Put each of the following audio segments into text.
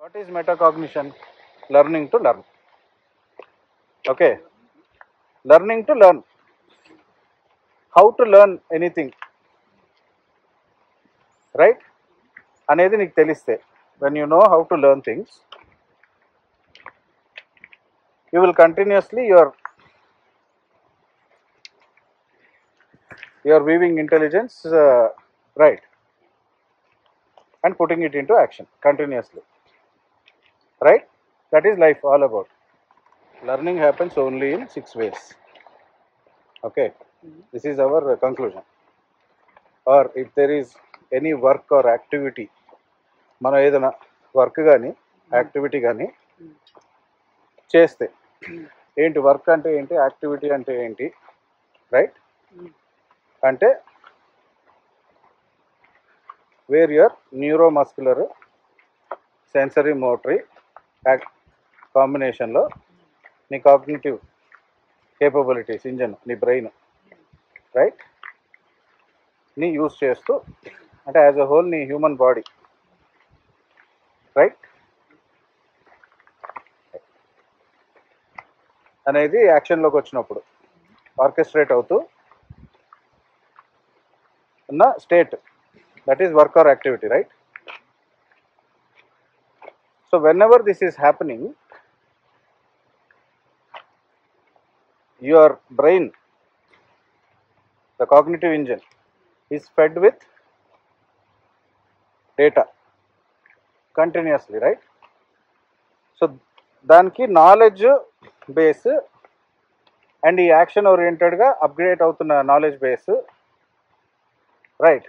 What is metacognition? Learning to learn. Okay. Learning to learn. How to learn anything. Right? అనేది నీకు తెలిస్తే when you know how to learn things you will continuously your your weaving intelligence right and putting it into action continuously. Right? That is life all about. Learning happens only in six ways. Okay, this is our uh, conclusion. Or if there is any work or activity, మనం ఏదైనా work కానీ activity కానీ చేస్తే ఏంటి work అంటే ఏంటి activity అంటే ఏంటి రైట్ అంటే where your neuromuscular sensory motory కాంబినేషన్లో నీ కాగ్నిటివ్ కేపబిలిటీస్ ఇంజన్ నీ బ్రెయిన్ రైట్ని యూస్ చేస్తూ అంటే యాజ్ అ హోల్ నీ హ్యూమన్ బాడీ రైట్ అనేది యాక్షన్లోకి వచ్చినప్పుడు ఆర్కెస్ట్రేట్ అవుతూ ఉన్న state that is work or activity right so whenever this is happening your brain the cognitive engine is fed with data continuously right so దానికి knowledge base and ఈ action ఓరియంటెడ్గా upgrade అవుతున్న knowledge base right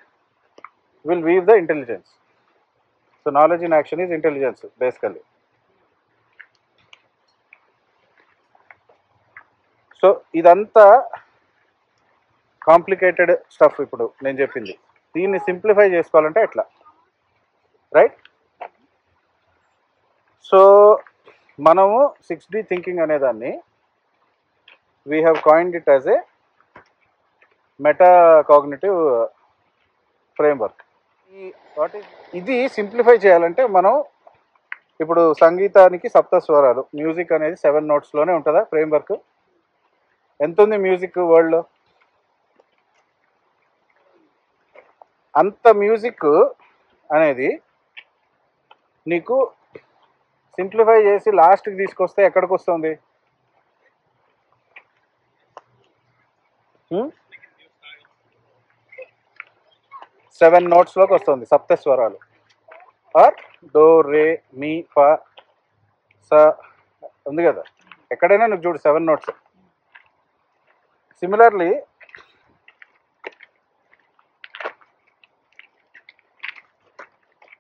will weave the intelligence. So knowledge in action is intelligence basically. So ఇదంతా complicated stuff ఇప్పుడు నేను చెప్పింది. దీన్ని simplify చేసుకోవాలంటే ఎట్లా? రైట్ సో మనము సిక్స్ డి థింకింగ్ అనేదాన్ని we have coined it as a meta cognitive framework ఈ వాట్ ఇది సింప్లిఫై చేయాలంటే మనం ఇప్పుడు సంగీతానికి సప్త స్వరాలు మ్యూజిక్ అనేది సెవెన్ నోట్స్లోనే ఉంటుందా ఫ్రేమ్వర్క్? ఎంత ఉంది మ్యూజిక్ వరల్డ్లో? అంత మ్యూజిక్ అనేది నీకు సింప్లిఫై చేసి లాస్ట్కి తీసుకొస్తే ఎక్కడికి వస్తుంది? సెవెన్ నోట్స్లోకి వస్తుంది Saptaswaralu or do re mi fa స ఉంది కదా? ఎక్కడైనా నువ్వు చూడు seven notes. Similarly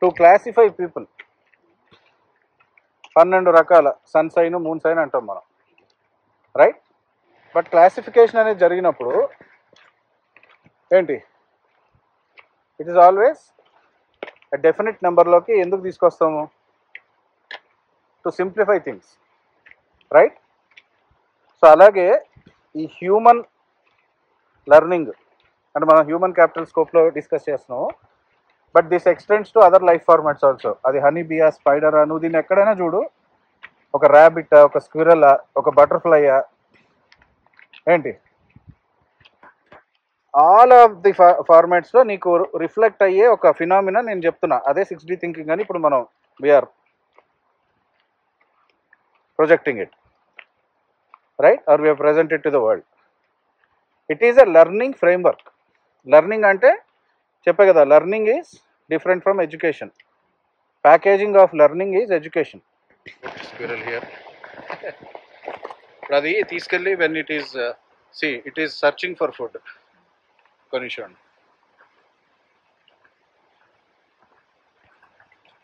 to classify people పన్నెండు రకాల సన్ సైన్ మూన్ సైన్ అంటాం మనం. రైట్ బట్ క్లాసిఫికేషన్ అనేది జరిగినప్పుడు ఏంటి? ఇట్ ఈస్ ఆల్వేస్ డెఫినెట్ నెంబర్లోకి ఎందుకు తీసుకొస్తాము? To simplify things right so అలాగే ఈ హ్యూమన్ లెర్నింగ్ అంటే మనం హ్యూమన్ క్యాపిటల్ స్కోప్లో డిస్కస్ చేస్తున్నాము. But this extends to other life formats also అది హనీ బియా స్పైడర్ నువ్వు దీన్ని ఎక్కడైనా చూడు. ఒక ర్యాబిట్ ఒక స్క్విరల్ ఒక బటర్ఫ్లైయా ఏంటి? ఆల్ ఆఫ్ ది ఫార్మాట్స్లో నీకు రిఫ్లెక్ట్ అయ్యే ఒక ఫినామినా నేను చెప్తున్నా. అదే సిక్స్ డి థింకింగ్ అని ఇప్పుడు మనం we are projecting it right or we are presented to the world it is a learning framework learning అంటే చెప్పే కదా learning is different from education packaging of learning is education ఇప్పుడు అది తీసుకెళ్ళి when it is see it is searching for food కొన్ని చూడండి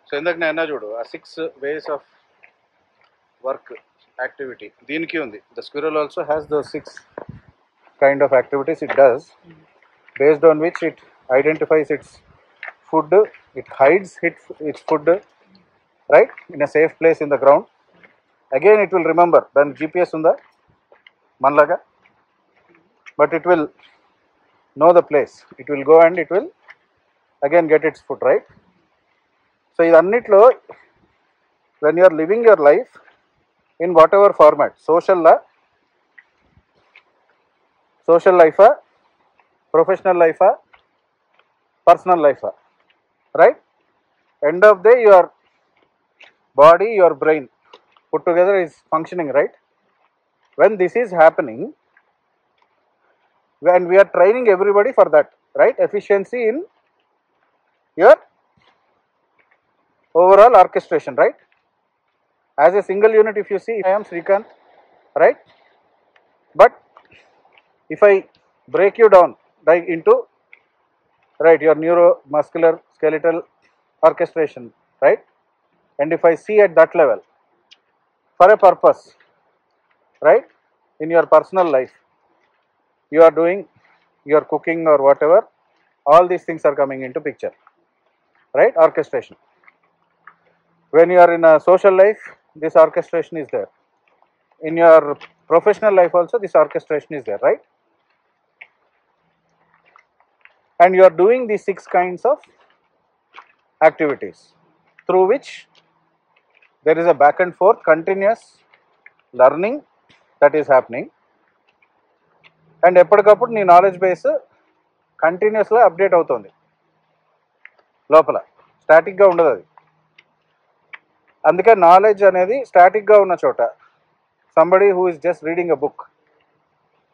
so ఇందాక నేను చూడు ఆ six ways of work activity దీనికి ఉంది. The squirrel also has the six kind of activities it does based on which it identifies its food it hides it its food right in a safe place in the ground again it will remember దాని GPS ఉందా? మనలాగా? But it will know the place it will go and it will again get its food right so ఇదన్నిట్లో when you are living your life in whatever format సోషల్లా social లైఫా professional లైఫా personal లైఫా right end of day your body your brain put together is functioning right when this is happening when we are training everybody for that right? Efficiency in your overall orchestration right? As a single unit if you see i am srikant right? But if i break you down right into right your neuromuscular skeletal orchestration right? And if i see at that level for a purpose right in your personal life you are doing your cooking or whatever all these things are coming into picture right? Orchestration. When you are in a social life this orchestration is there. In your professional life also this orchestration is there right? And you are doing these six kinds of activities through which there is a back and forth continuous learning that is happening and ఎప్పటికప్పుడు నీ knowledge base కంటిన్యూస్గా update అవుతుంది. లోపల. స్టాటిక్గా ఉండదు అది. అందుకే knowledge అనేది స్టాటిక్గా ఉన్న చోట. Somebody who is just reading a book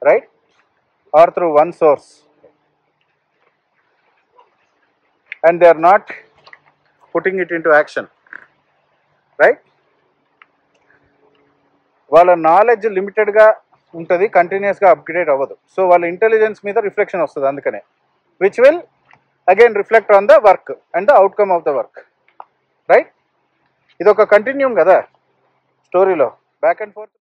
right or through one source and they are not putting it into action right వాళ్ళ నాలెడ్జ్ లిమిటెడ్గా ఉంటుంది కంటిన్యూస్గా అప్గ్రేడ్ అవ్వదు. సో వాళ్ళ ఇంటెలిజెన్స్ మీద రిఫ్లెక్షన్ వస్తుంది అందుకనే. Which will again reflect on the work and the outcome of the work right ఇది ఒక కంటిన్యూమ్ కదా స్టోరీలో బ్యాక్ అండ్ ఫోర్త్